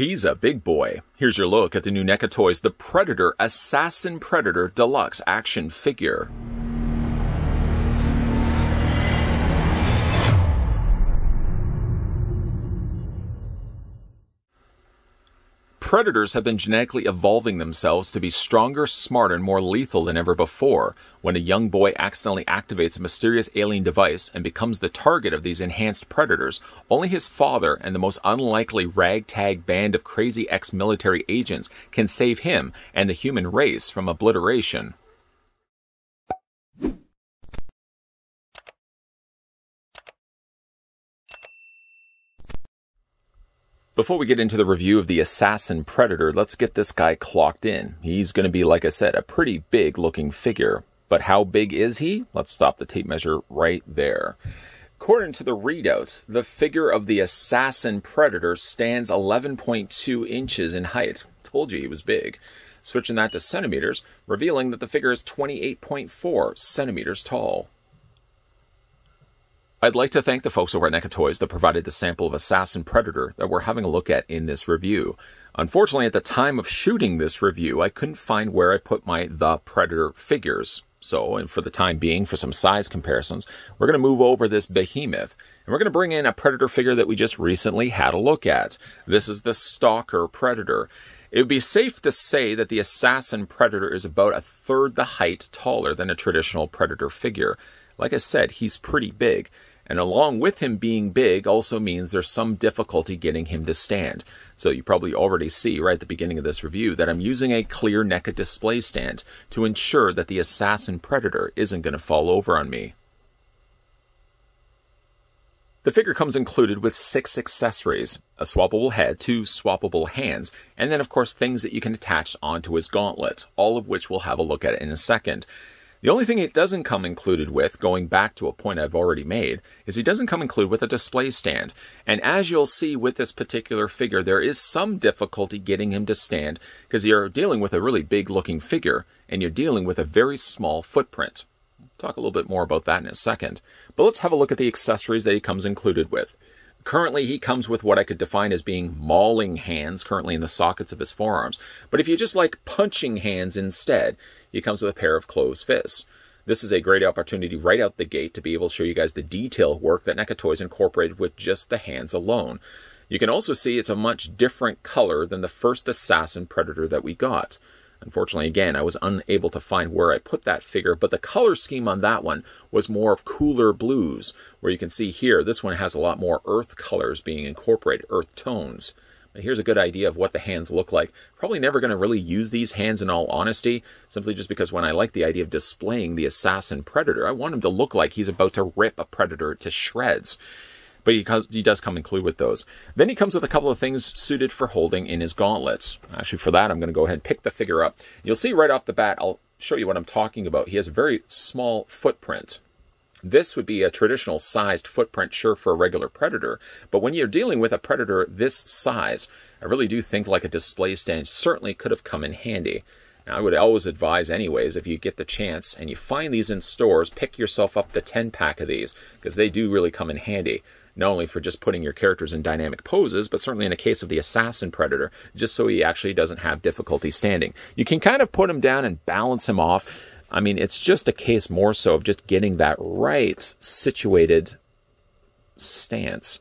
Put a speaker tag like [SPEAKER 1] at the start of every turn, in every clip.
[SPEAKER 1] He's a big boy. Here's your look at the new NECA Toys The Predator Assassin Predator Deluxe Action Figure. Predators have been genetically evolving themselves to be stronger, smarter, and more lethal than ever before. When a young boy accidentally activates a mysterious alien device and becomes the target of these enhanced predators, only his father and the most unlikely ragtag band of crazy ex-military agents can save him and the human race from obliteration. Before we get into the review of the Assassin Predator, let's get this guy clocked in. He's going to be, like I said, a pretty big looking figure. But how big is he? Let's stop the tape measure right there. According to the readouts, the figure of the Assassin Predator stands 11.2 inches in height. Told you he was big. Switching that to centimeters, revealing that the figure is 28.4 centimeters tall. I'd like to thank the folks over at NECA Toys that provided the sample of Assassin Predator that we're having a look at in this review. Unfortunately, at the time of shooting this review, I couldn't find where I put my The Predator figures. So, and for the time being, for some size comparisons, we're going to move over this behemoth and we're going to bring in a Predator figure that we just recently had a look at. This is the Stalker Predator. It would be safe to say that the Assassin Predator is about a third the height taller than a traditional Predator figure. Like I said, he's pretty big. And along with him being big also means there's some difficulty getting him to stand. So you probably already see right at the beginning of this review that I'm using a clear NECA display stand to ensure that the Assassin Predator isn't going to fall over on me. The figure comes included with six accessories, a swappable head, two swappable hands, and then of course things that you can attach onto his gauntlet, all of which we'll have a look at in a second. The only thing it doesn't come included with, going back to a point I've already made, is he doesn't come included with a display stand. And as you'll see with this particular figure, there is some difficulty getting him to stand because you're dealing with a really big looking figure and you're dealing with a very small footprint. We'll talk a little bit more about that in a second. But let's have a look at the accessories that he comes included with. Currently, he comes with what I could define as being mauling hands currently in the sockets of his forearms. But if you just like punching hands instead, he comes with a pair of closed fists. This is a great opportunity right out the gate to be able to show you guys the detail work that NECA Toys incorporated with just the hands alone. You can also see it's a much different color than the first Assassin Predator that we got. Unfortunately, again, I was unable to find where I put that figure, but the color scheme on that one was more of cooler blues, where you can see here, this one has a lot more earth colors being incorporated, earth tones. Here's a good idea of what the hands look like. Probably never going to really use these hands in all honesty, simply just because when I like the idea of displaying the assassin predator, I want him to look like he's about to rip a predator to shreds. But he, he does come in clue with those. Then he comes with a couple of things suited for holding in his gauntlets. Actually, for that, I'm going to go ahead and pick the figure up. You'll see right off the bat, I'll show you what I'm talking about. He has a very small footprint. This would be a traditional sized footprint, sure, for a regular predator, but when you're dealing with a predator this size, I really do think like a display stand certainly could have come in handy. Now, I would always advise, anyways, if you get the chance and you find these in stores, pick yourself up the 10 pack of these because they do really come in handy. Not only for just putting your characters in dynamic poses, but certainly in the case of the assassin predator, just so he actually doesn't have difficulty standing. You can kind of put him down and balance him off I mean, it's just a case more so of just getting that right situated stance.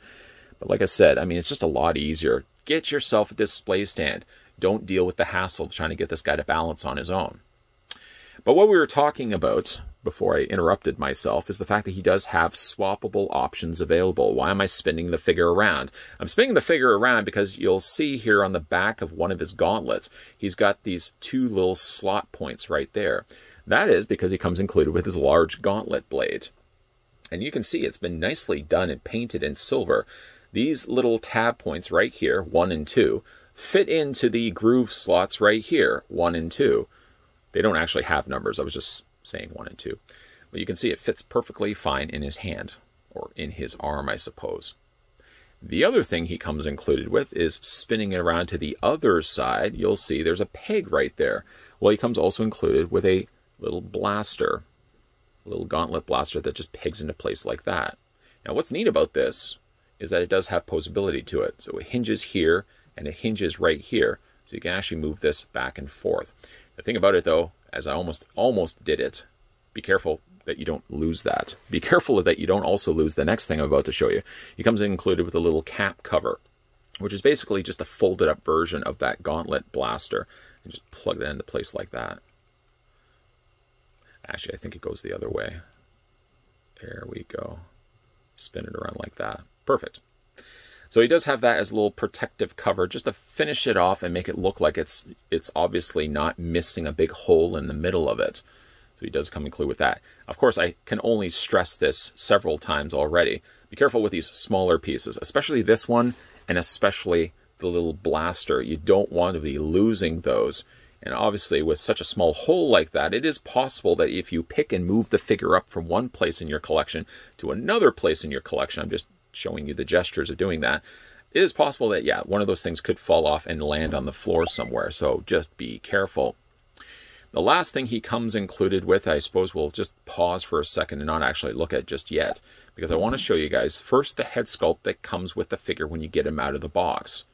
[SPEAKER 1] But like I said, I mean, it's just a lot easier. Get yourself a display stand. Don't deal with the hassle of trying to get this guy to balance on his own. But what we were talking about before I interrupted myself is the fact that he does have swappable options available. Why am I spinning the figure around? I'm spinning the figure around because you'll see here on the back of one of his gauntlets, he's got these two little slot points right there. That is because he comes included with his large gauntlet blade. And you can see it's been nicely done and painted in silver. These little tab points right here, 1 and 2, fit into the groove slots right here, 1 and 2. They don't actually have numbers, I was just saying 1 and 2. But you can see it fits perfectly fine in his hand, or in his arm, I suppose. The other thing he comes included with is spinning it around to the other side. You'll see there's a peg right there. Well, he comes also included with a little blaster, little gauntlet blaster that just pegs into place like that. Now what's neat about this is that it does have posability to it. So it hinges here and it hinges right here. So you can actually move this back and forth. The thing about it though, as I almost almost did it, be careful that you don't lose that. Be careful that you don't also lose the next thing I'm about to show you. It comes included with a little cap cover, which is basically just a folded up version of that gauntlet blaster. And just plug that into place like that. Actually, I think it goes the other way. There we go. Spin it around like that. Perfect. So he does have that as a little protective cover just to finish it off and make it look like it's it's obviously not missing a big hole in the middle of it. So he does come include with that. Of course, I can only stress this several times already. Be careful with these smaller pieces, especially this one and especially the little blaster. You don't want to be losing those. And obviously, with such a small hole like that, it is possible that if you pick and move the figure up from one place in your collection to another place in your collection, I'm just showing you the gestures of doing that, it is possible that, yeah, one of those things could fall off and land on the floor somewhere. So just be careful. The last thing he comes included with, I suppose we'll just pause for a second and not actually look at just yet, because I want to show you guys first the head sculpt that comes with the figure when you get him out of the box.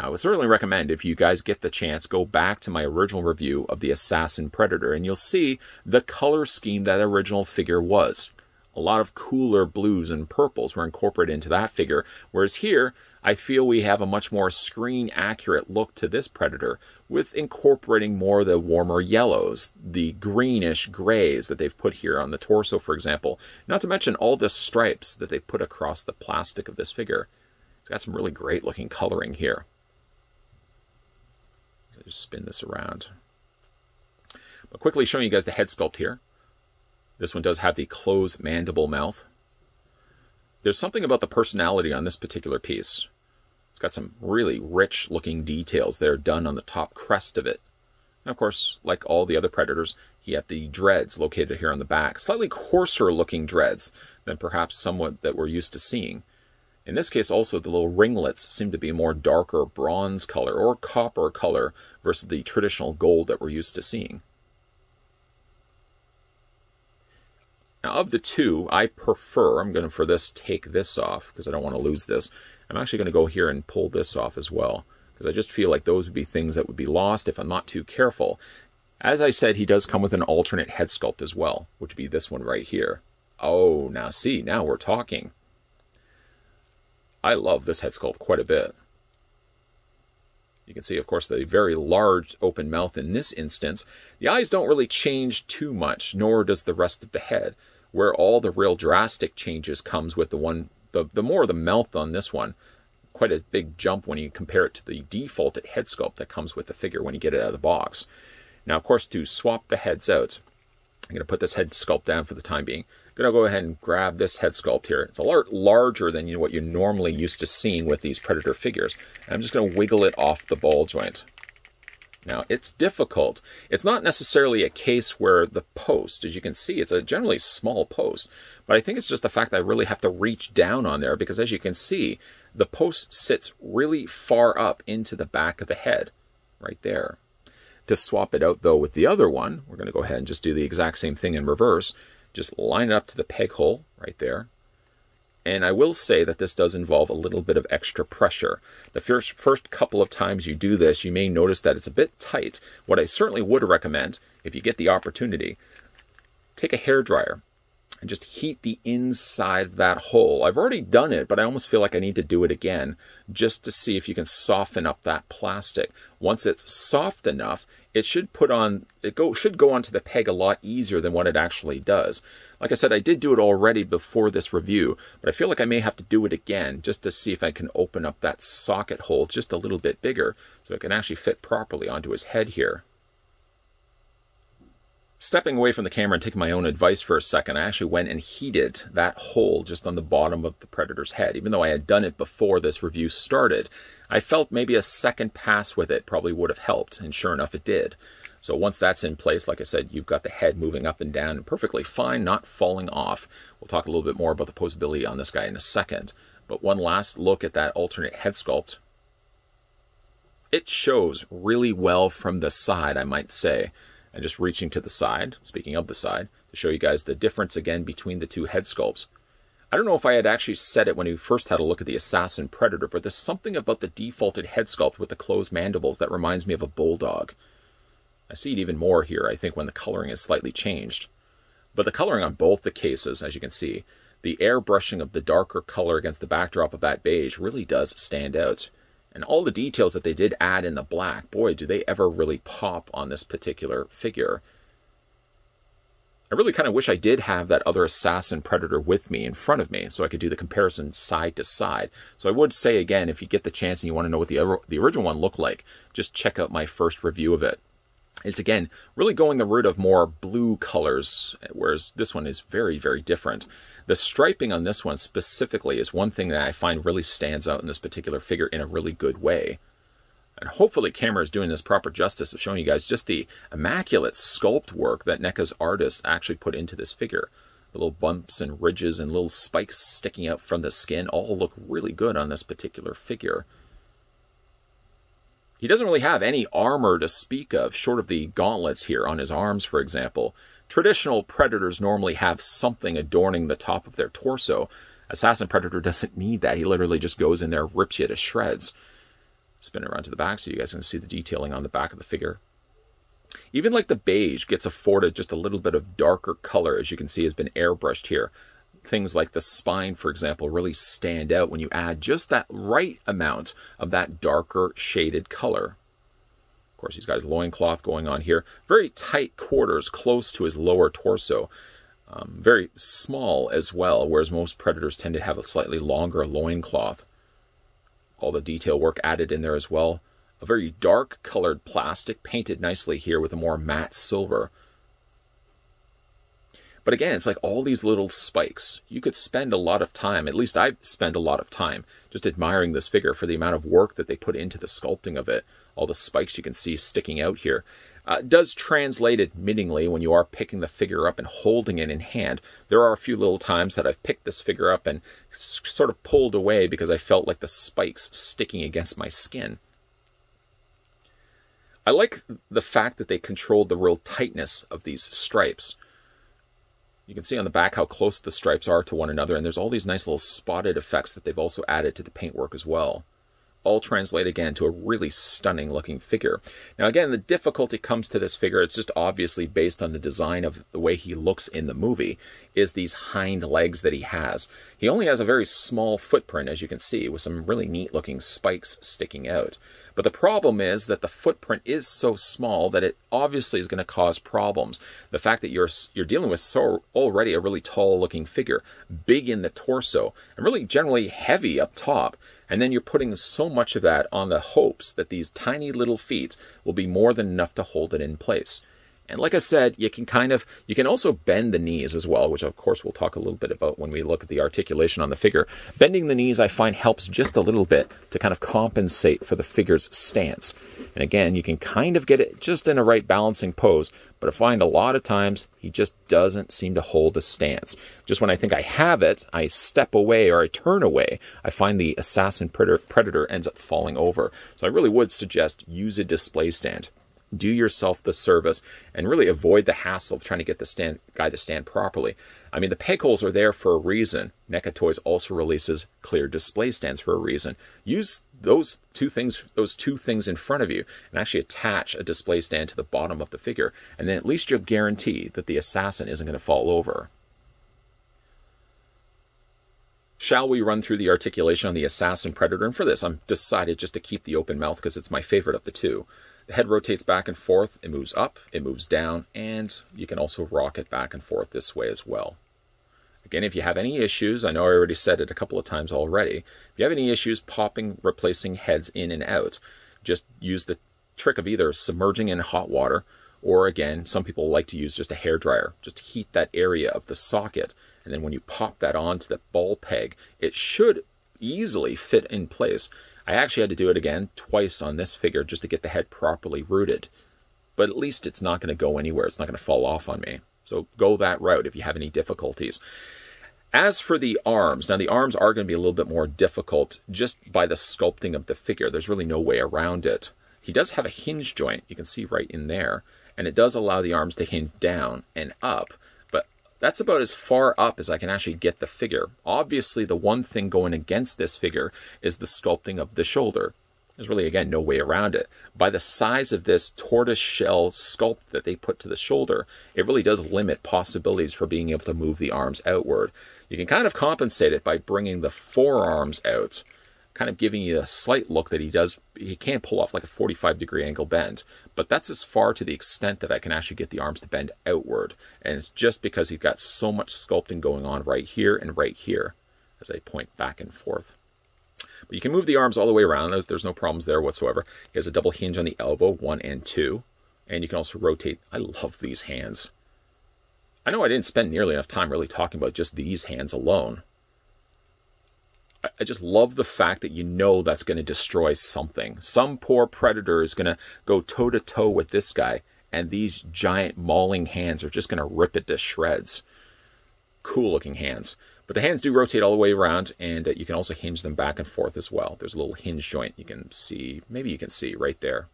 [SPEAKER 1] I would certainly recommend if you guys get the chance, go back to my original review of the Assassin Predator and you'll see the color scheme that original figure was. A lot of cooler blues and purples were incorporated into that figure, whereas here I feel we have a much more screen accurate look to this Predator with incorporating more of the warmer yellows, the greenish grays that they've put here on the torso, for example, not to mention all the stripes that they put across the plastic of this figure. It's got some really great looking coloring here. Just spin this around. But quickly showing you guys the head sculpt here. This one does have the closed mandible mouth. There's something about the personality on this particular piece. It's got some really rich looking details there done on the top crest of it. And of course, like all the other predators, he had the dreads located here on the back. Slightly coarser looking dreads than perhaps somewhat that we're used to seeing. In this case, also, the little ringlets seem to be more darker bronze color or copper color versus the traditional gold that we're used to seeing. Now, of the two, I prefer, I'm going to, for this, take this off because I don't want to lose this. I'm actually going to go here and pull this off as well because I just feel like those would be things that would be lost if I'm not too careful. As I said, he does come with an alternate head sculpt as well, which would be this one right here. Oh, now see, now we're talking. I love this head sculpt quite a bit. You can see, of course, the very large open mouth in this instance. The eyes don't really change too much, nor does the rest of the head where all the real drastic changes comes with the one, the, the more the mouth on this one. Quite a big jump when you compare it to the defaulted head sculpt that comes with the figure when you get it out of the box. Now, of course, to swap the heads out, I'm going to put this head sculpt down for the time being. I'm going to go ahead and grab this head sculpt here. It's a lot larger than you know, what you're normally used to seeing with these Predator figures. And I'm just going to wiggle it off the ball joint. Now, it's difficult. It's not necessarily a case where the post, as you can see, it's a generally small post, but I think it's just the fact that I really have to reach down on there because as you can see, the post sits really far up into the back of the head, right there. To swap it out though with the other one, we're going to go ahead and just do the exact same thing in reverse. Just line it up to the peg hole right there. And I will say that this does involve a little bit of extra pressure. The first, first couple of times you do this, you may notice that it's a bit tight. What I certainly would recommend, if you get the opportunity, take a hair dryer and just heat the inside of that hole. I've already done it, but I almost feel like I need to do it again just to see if you can soften up that plastic. Once it's soft enough, it should put on it go should go onto the peg a lot easier than what it actually does. Like I said, I did do it already before this review, but I feel like I may have to do it again just to see if I can open up that socket hole just a little bit bigger so it can actually fit properly onto his head here. Stepping away from the camera and taking my own advice for a second, I actually went and heated that hole just on the bottom of the Predator's head. Even though I had done it before this review started, I felt maybe a second pass with it probably would have helped, and sure enough, it did. So once that's in place, like I said, you've got the head moving up and down perfectly fine, not falling off. We'll talk a little bit more about the posability on this guy in a second. But one last look at that alternate head sculpt. It shows really well from the side, I might say and just reaching to the side, speaking of the side, to show you guys the difference again between the two head sculpts. I don't know if I had actually said it when we first had a look at the Assassin Predator, but there's something about the defaulted head sculpt with the closed mandibles that reminds me of a bulldog. I see it even more here, I think, when the coloring is slightly changed. But the coloring on both the cases, as you can see, the airbrushing of the darker color against the backdrop of that beige really does stand out. And all the details that they did add in the black, boy, do they ever really pop on this particular figure. I really kind of wish I did have that other assassin predator with me in front of me so I could do the comparison side to side. So I would say again, if you get the chance and you want to know what the, the original one looked like, just check out my first review of it. It's again really going the route of more blue colors, whereas this one is very, very different. The striping on this one specifically is one thing that I find really stands out in this particular figure in a really good way. And hopefully camera is doing this proper justice of showing you guys just the immaculate sculpt work that NECA's artist actually put into this figure. The little bumps and ridges and little spikes sticking out from the skin all look really good on this particular figure. He doesn't really have any armor to speak of, short of the gauntlets here on his arms, for example. Traditional predators normally have something adorning the top of their torso. Assassin Predator doesn't need that. He literally just goes in there, rips you to shreds spin it around to the back so you guys can see the detailing on the back of the figure. Even like the beige gets afforded just a little bit of darker color, as you can see has been airbrushed here. Things like the spine, for example, really stand out when you add just that right amount of that darker shaded color. Of course, he's got his loincloth going on here. Very tight quarters close to his lower torso. Um, very small as well, whereas most predators tend to have a slightly longer loincloth all the detail work added in there as well. A very dark colored plastic painted nicely here with a more matte silver. But again, it's like all these little spikes. You could spend a lot of time, at least I spend a lot of time, just admiring this figure for the amount of work that they put into the sculpting of it. All the spikes you can see sticking out here. Uh, does translate admittingly when you are picking the figure up and holding it in hand. There are a few little times that I've picked this figure up and sort of pulled away because I felt like the spikes sticking against my skin. I like the fact that they controlled the real tightness of these stripes. You can see on the back how close the stripes are to one another, and there's all these nice little spotted effects that they've also added to the paintwork as well all translate again to a really stunning looking figure. Now, again, the difficulty comes to this figure, it's just obviously based on the design of the way he looks in the movie, is these hind legs that he has. He only has a very small footprint, as you can see, with some really neat looking spikes sticking out. But the problem is that the footprint is so small that it obviously is going to cause problems. The fact that you're you're dealing with so already a really tall looking figure, big in the torso, and really generally heavy up top, and then you're putting so much of that on the hopes that these tiny little feet will be more than enough to hold it in place. And like I said, you can kind of, you can also bend the knees as well, which of course we'll talk a little bit about when we look at the articulation on the figure. Bending the knees I find helps just a little bit to kind of compensate for the figure's stance. And again, you can kind of get it just in a right balancing pose, but I find a lot of times he just doesn't seem to hold a stance. Just when I think I have it, I step away or I turn away, I find the assassin predator ends up falling over. So I really would suggest use a display stand do yourself the service and really avoid the hassle of trying to get the stand, guy to stand properly. I mean, the peg holes are there for a reason. NECA Toys also releases clear display stands for a reason. Use those two things, those two things in front of you and actually attach a display stand to the bottom of the figure. And then at least you'll guarantee that the assassin isn't going to fall over. Shall we run through the articulation on the Assassin Predator? And for this, I'm decided just to keep the open mouth because it's my favorite of the two. The head rotates back and forth, it moves up, it moves down, and you can also rock it back and forth this way as well. Again, if you have any issues, I know I already said it a couple of times already, if you have any issues popping, replacing heads in and out, just use the trick of either submerging in hot water, or again, some people like to use just a hair dryer, just heat that area of the socket, and then when you pop that onto the ball peg, it should easily fit in place. I actually had to do it again twice on this figure just to get the head properly rooted. But at least it's not going to go anywhere. It's not going to fall off on me. So go that route if you have any difficulties. As for the arms, now the arms are going to be a little bit more difficult just by the sculpting of the figure. There's really no way around it. He does have a hinge joint, you can see right in there, and it does allow the arms to hinge down and up, that's about as far up as I can actually get the figure. Obviously, the one thing going against this figure is the sculpting of the shoulder. There's really, again, no way around it. By the size of this tortoise shell sculpt that they put to the shoulder, it really does limit possibilities for being able to move the arms outward. You can kind of compensate it by bringing the forearms out, kind of giving you a slight look that he does, he can't pull off like a 45 degree angle bend, but that's as far to the extent that I can actually get the arms to bend outward. And it's just because he's got so much sculpting going on right here and right here as I point back and forth. But you can move the arms all the way around. There's, there's no problems there whatsoever. He has a double hinge on the elbow, one and two. And you can also rotate. I love these hands. I know I didn't spend nearly enough time really talking about just these hands alone. I, just love the fact that you know that's going to destroy something. Some poor predator is going to go toe to toe with this guy, and these giant mauling hands are just going to rip it to shreds. Cool looking hands. But the hands do rotate all the way around, and uh, you can also hinge them back and forth as well. There's a little hinge joint you can see, maybe you can see right there.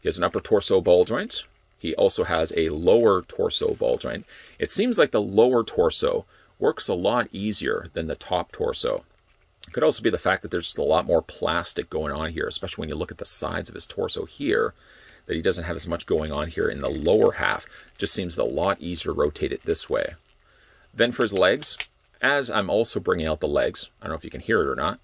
[SPEAKER 1] He has an upper torso ball joint. He also has a lower torso ball joint. It seems like the lower torso works a lot easier than the top torso. It could also be the fact that there's a lot more plastic going on here, especially when you look at the sides of his torso here, that he doesn't have as much going on here in the lower half. Just seems a lot easier to rotate it this way. Then for his legs, as I'm also bringing out the legs, I don't know if you can hear it or not.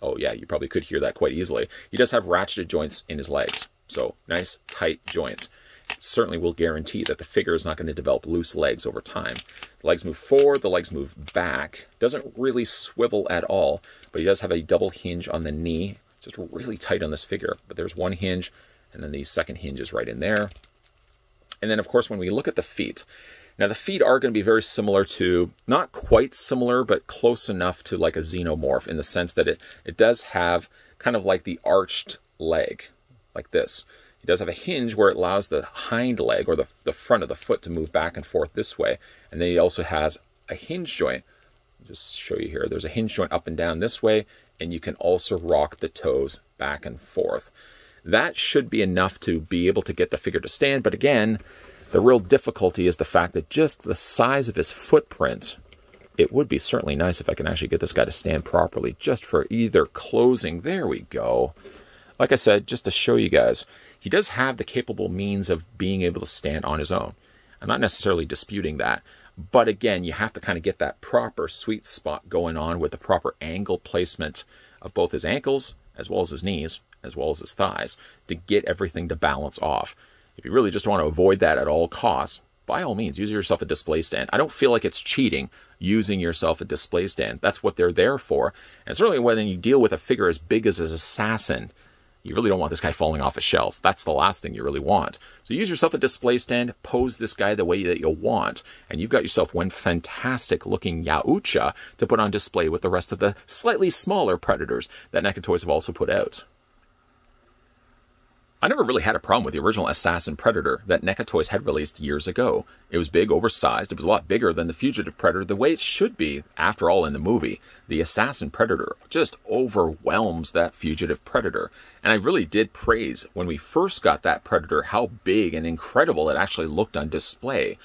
[SPEAKER 1] Oh yeah, you probably could hear that quite easily. He does have ratcheted joints in his legs. So nice, tight joints. Certainly will guarantee that the figure is not going to develop loose legs over time. The legs move forward, the legs move back. Doesn't really swivel at all, but he does have a double hinge on the knee. Just really tight on this figure. But there's one hinge, and then the second hinge is right in there. And then, of course, when we look at the feet, now the feet are going to be very similar to, not quite similar, but close enough to like a xenomorph in the sense that it, it does have kind of like the arched leg, like this. Does have a hinge where it allows the hind leg or the, the front of the foot to move back and forth this way. And then he also has a hinge joint. I'll just show you here. There's a hinge joint up and down this way, and you can also rock the toes back and forth. That should be enough to be able to get the figure to stand. But again, the real difficulty is the fact that just the size of his footprint, it would be certainly nice if I can actually get this guy to stand properly just for either closing. There we go. Like I said, just to show you guys, he does have the capable means of being able to stand on his own. I'm not necessarily disputing that. But again, you have to kind of get that proper sweet spot going on with the proper angle placement of both his ankles as well as his knees, as well as his thighs, to get everything to balance off. If you really just want to avoid that at all costs, by all means, use yourself a display stand. I don't feel like it's cheating using yourself a display stand. That's what they're there for. And certainly when you deal with a figure as big as an assassin, you really don't want this guy falling off a shelf. That's the last thing you really want. So use yourself a display stand, pose this guy the way that you'll want, and you've got yourself one fantastic looking Yautja to put on display with the rest of the slightly smaller predators that NECA Toys have also put out. I never really had a problem with the original Assassin Predator that NECA Toys had released years ago. It was big, oversized, it was a lot bigger than the Fugitive Predator the way it should be, after all, in the movie. The Assassin Predator just overwhelms that Fugitive Predator. And I really did praise when we first got that Predator how big and incredible it actually looked on display.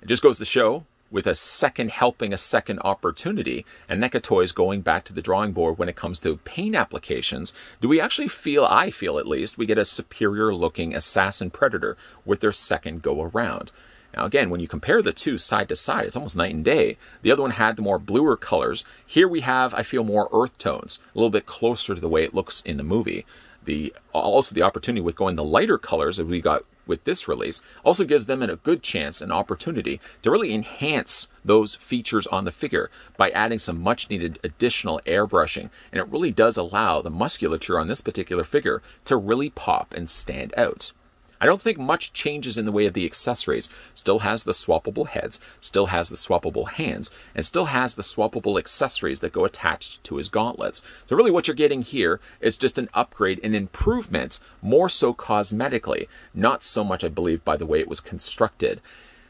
[SPEAKER 1] It just goes to show with a second helping, a second opportunity, and NECA Toys going back to the drawing board when it comes to paint applications, do we actually feel, I feel at least, we get a superior looking Assassin Predator with their second go around? Now, again, when you compare the two side to side, it's almost night and day. The other one had the more bluer colors. Here we have, I feel, more earth tones, a little bit closer to the way it looks in the movie. The also the opportunity with going the lighter colors that we got with this release also gives them a good chance, and opportunity to really enhance those features on the figure by adding some much needed additional airbrushing. And it really does allow the musculature on this particular figure to really pop and stand out. I don't think much changes in the way of the accessories. Still has the swappable heads, still has the swappable hands, and still has the swappable accessories that go attached to his gauntlets. So really what you're getting here is just an upgrade, an improvement, more so cosmetically, not so much, I believe, by the way it was constructed.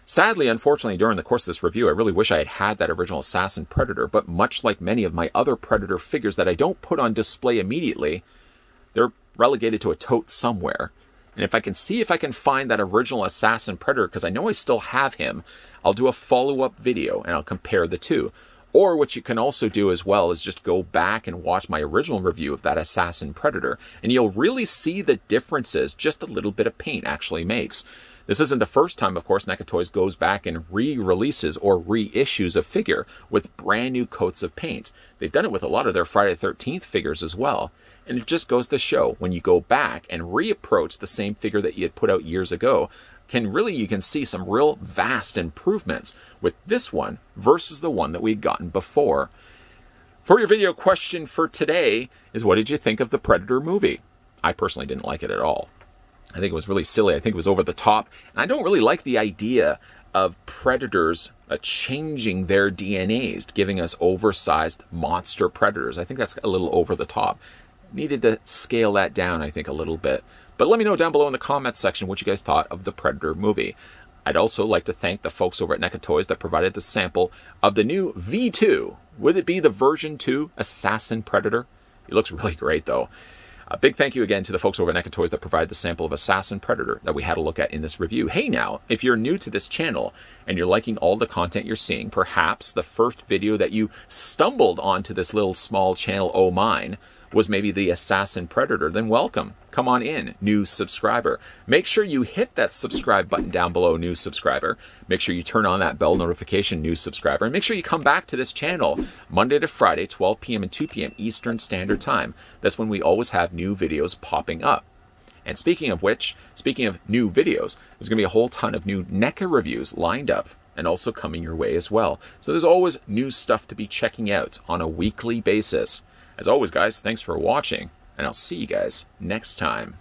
[SPEAKER 1] Sadly, unfortunately, during the course of this review, I really wish I had had that original Assassin Predator, but much like many of my other Predator figures that I don't put on display immediately, they're relegated to a tote somewhere And if I can see if I can find that original Assassin Predator, because I know I still have him, I'll do a follow up video and I'll compare the two. Or what you can also do as well is just go back and watch my original review of that Assassin Predator, and you'll really see the differences just a little bit of paint actually makes. This isn't the first time, of course, NECA Toys goes back and re-releases or reissues a figure with brand new coats of paint. They've done it with a lot of their Friday 13th figures as well. And it just goes to show when you go back and reapproach the same figure that you had put out years ago, can really, you can see some real vast improvements with this one versus the one that we'd gotten before. For your video question for today is what did you think of the Predator movie? I personally didn't like it at all. I think it was really silly. I think it was over the top. And I don't really like the idea of predators uh, changing their DNAs, giving us oversized monster predators. I think that's a little over the top. Needed to scale that down, I think, a little bit. But let me know down below in the comments section what you guys thought of the Predator movie. I'd also like to thank the folks over at NECA Toys that provided the sample of the new V2. Would it be the version 2 Assassin Predator? It looks really great though. A big thank you again to the folks over at NECA Toys that provided the sample of Assassin Predator that we had a look at in this review. Hey now, if you're new to this channel and you're liking all the content you're seeing, perhaps the first video that you stumbled onto this little small channel, oh mine, was maybe the assassin predator, then welcome. Come on in, new subscriber. Make sure you hit that subscribe button down below, new subscriber. Make sure you turn on that bell notification, new subscriber. And make sure you come back to this channel Monday to Friday, 12 p.m. and 2 p.m. Eastern Standard Time. That's when we always have new videos popping up. And speaking of which, speaking of new videos, there's going to be a whole ton of new NECA reviews lined up and also coming your way as well. So there's always new stuff to be checking out on a weekly basis. As always, guys, thanks for watching, and I'll see you guys next time.